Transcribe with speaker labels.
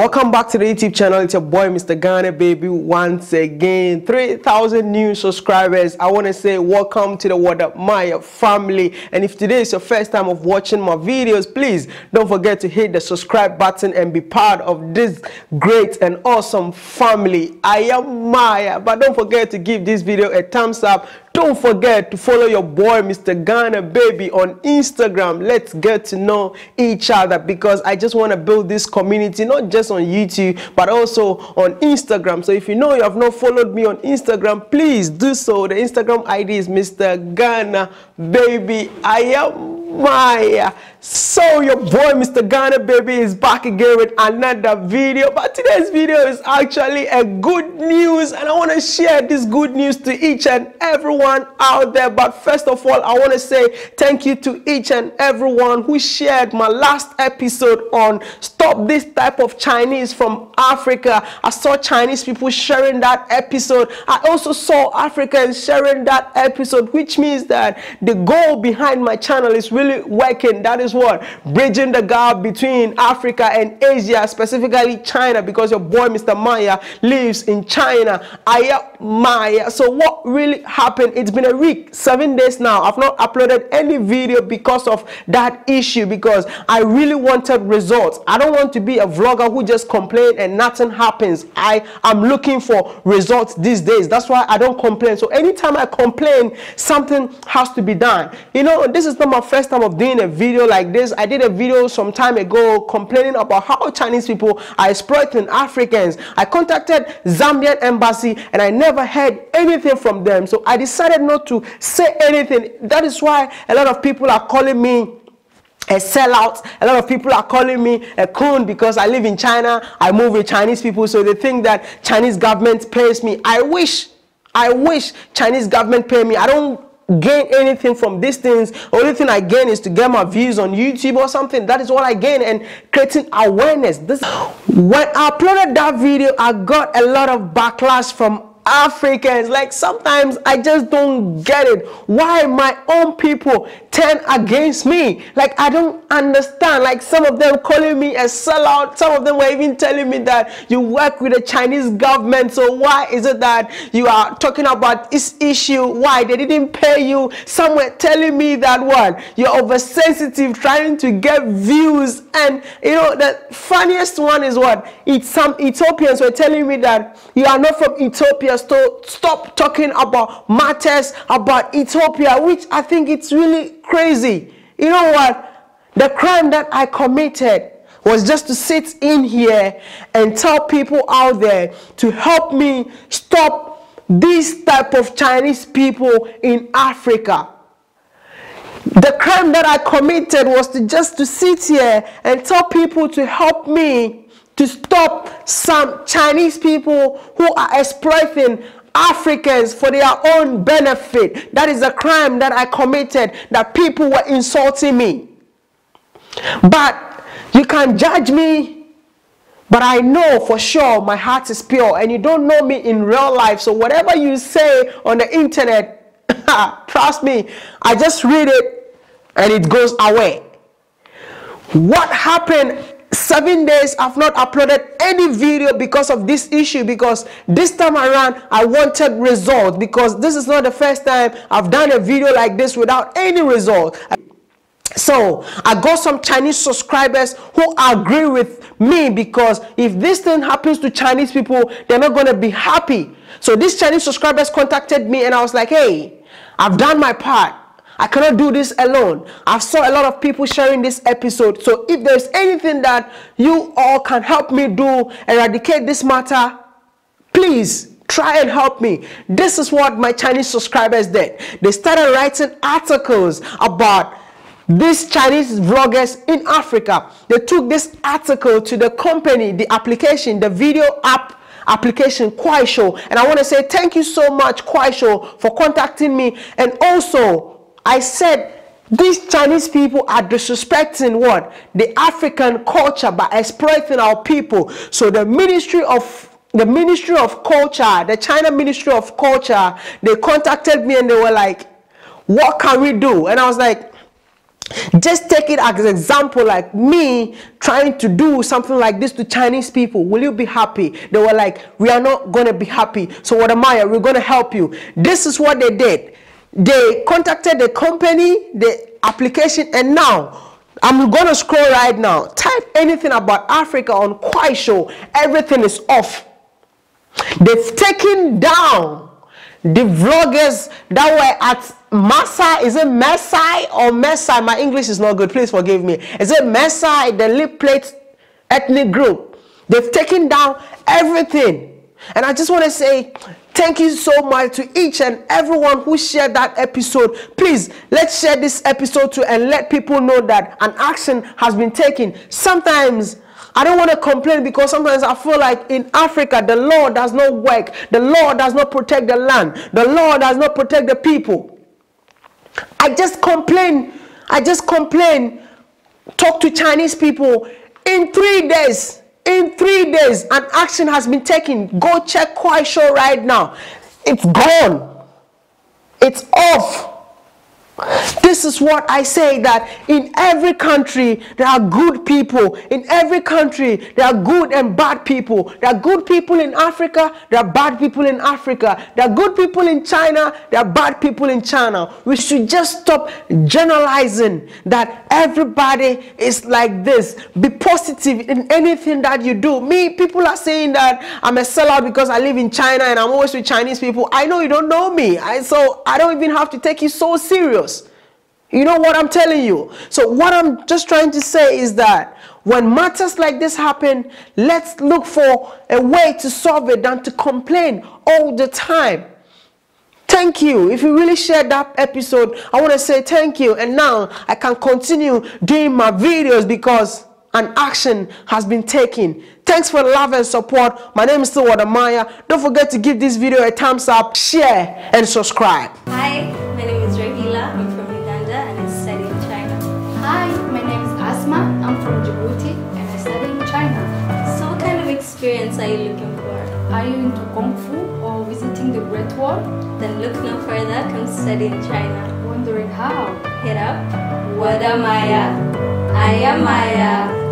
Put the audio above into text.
Speaker 1: Welcome back to the YouTube channel. It's your boy, Mr. Ghana Baby, once again. 3,000 new subscribers. I want to say welcome to the Up Maya family. And if today is your first time of watching my videos, please don't forget to hit the subscribe button and be part of this great and awesome family. I am Maya, but don't forget to give this video a thumbs up don't forget to follow your boy Mr. Ghana Baby on Instagram. Let's get to know each other because I just want to build this community not just on YouTube but also on Instagram. So if you know you have not followed me on Instagram, please do so. The Instagram ID is Mr. Ghana Baby. I am Maya. Uh, so your boy Mr. Ghana Baby is back again with another video. But today's video is actually a good news and I want to share this good news to each and everyone out there. But first of all, I want to say thank you to each and everyone who shared my last episode on stop this type of Chinese from Africa. I saw Chinese people sharing that episode. I also saw Africans sharing that episode, which means that the goal behind my channel is really really working. That is what? Bridging the gap between Africa and Asia, specifically China, because your boy Mr. Maya lives in China. Aya Maya. So what really happened? It's been a week, seven days now. I've not uploaded any video because of that issue because I really wanted results. I don't want to be a vlogger who just complain and nothing happens. I am looking for results these days. That's why I don't complain. So anytime I complain, something has to be done. You know, this is not my first time of doing a video like this. I did a video some time ago complaining about how Chinese people are exploiting Africans. I contacted Zambian embassy and I never heard anything from them. So I decided not to say anything. That is why a lot of people are calling me a sellout. A lot of people are calling me a coon because I live in China. I move with Chinese people, so they think that Chinese government pays me. I wish, I wish Chinese government pay me. I don't gain anything from these things. Only thing I gain is to get my views on YouTube or something. That is what I gain and creating awareness. This when I uploaded that video, I got a lot of backlash from Africans. Like sometimes I just don't get it. Why my own people turn against me? Like I don't understand. Like some of them calling me a sellout. Some of them were even telling me that you work with the Chinese government. So why is it that you are talking about this issue? Why they didn't pay you? Some were telling me that what you're oversensitive, trying to get views. And you know the funniest one is what? It's some Ethiopians were telling me that you are not from Ethiopia to stop talking about matters about Ethiopia, which I think it's really crazy. You know what? The crime that I committed was just to sit in here and tell people out there to help me stop this type of Chinese people in Africa. The crime that I committed was to just to sit here and tell people to help me to stop some Chinese people who are exploiting Africans for their own benefit. That is a crime that I committed, that people were insulting me. But you can judge me, but I know for sure my heart is pure and you don't know me in real life. So whatever you say on the internet, trust me, I just read it and it goes away. What happened seven days I've not uploaded any video because of this issue because this time around I wanted results because this is not the first time I've done a video like this without any result. So I got some Chinese subscribers who agree with me because if this thing happens to Chinese people, they're not going to be happy. So these Chinese subscribers contacted me and I was like, hey, I've done my part. I cannot do this alone. I saw a lot of people sharing this episode. So if there's anything that you all can help me do, eradicate this matter, please try and help me. This is what my Chinese subscribers did. They started writing articles about these Chinese vloggers in Africa. They took this article to the company, the application, the video app application Kuaishou. And I want to say thank you so much Kuaishou for contacting me and also I said these Chinese people are disrespecting what? The African culture by exploiting our people. So the Ministry of the Ministry of Culture, the China Ministry of Culture, they contacted me and they were like, what can we do? And I was like, just take it as an example like me trying to do something like this to chinese people will you be happy they were like we are not going to be happy so what am i we're going to help you this is what they did they contacted the company the application and now I'm going to scroll right now. Type anything about Africa on Kuaishou. Everything is off. They've taken down the vloggers that were at Massa, is it Maasai or Maasai? My English is not good, please forgive me. Is it Maasai, the lip plate ethnic group? They've taken down everything. And I just want to say thank you so much to each and everyone who shared that episode. Please, let's share this episode too and let people know that an action has been taken. Sometimes I don't want to complain because sometimes I feel like in Africa, the law does not work. The law does not protect the land. The law does not protect the people. I just complain. I just complain. Talk to Chinese people. In three days, in three days, an action has been taken. Go check Kuaishou right now. It's gone. It's off. This is what I say that in every country there are good people. In every country there are good and bad people. There are good people in Africa, there are bad people in Africa. There are good people in China, there are bad people in China. We should just stop generalizing that everybody is like this. Be positive in anything that you do. Me, people are saying that I'm a sellout because I live in China and I'm always with Chinese people. I know you don't know me. I, so I don't even have to take you so serious. You know what I'm telling you? So what I'm just trying to say is that when matters like this happen, let's look for a way to solve it than to complain all the time. Thank you. If you really shared that episode, I want to say thank you. And now I can continue doing my videos because an action has been taken. Thanks for the love and support. My name is still Maya. Don't forget to give this video a thumbs up, share, and subscribe.
Speaker 2: Hi, experience are you looking for?
Speaker 3: Are you into Kung Fu or visiting the Great Wall?
Speaker 2: Then look no further, come study in China.
Speaker 3: Wondering how?
Speaker 2: Hit up Wode Maya. I am Maya.